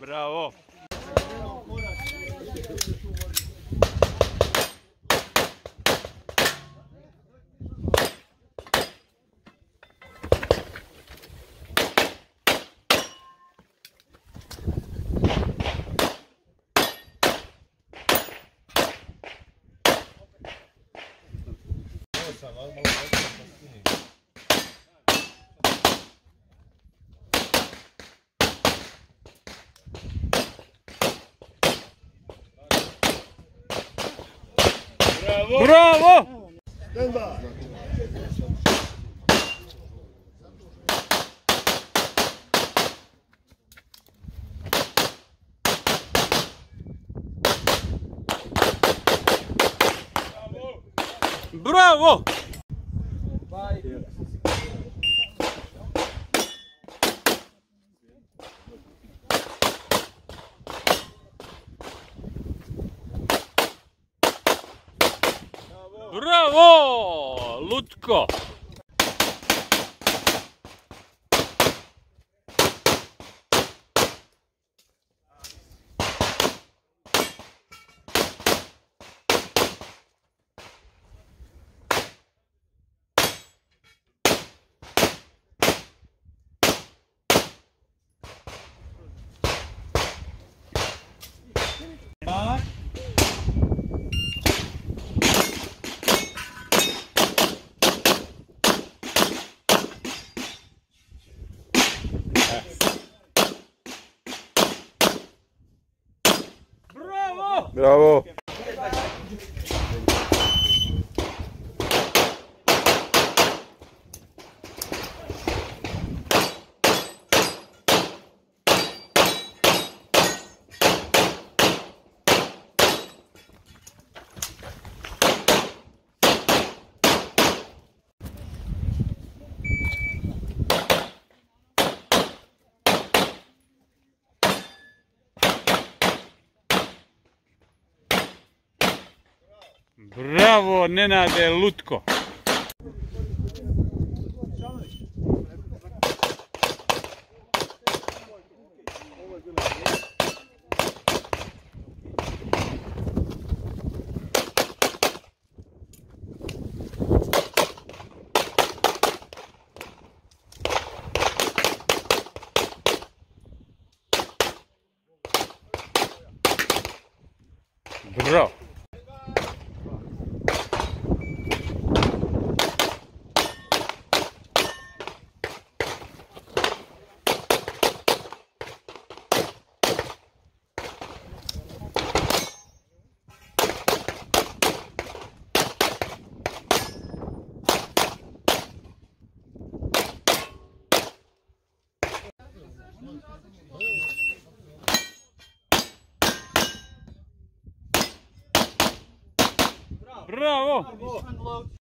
Bravo! 브라보! 브라보! Bravo! Bravo! Bravo! Lutko! Bravo! Bravo! Nenade Lutko! Bravo! Браво! Браво!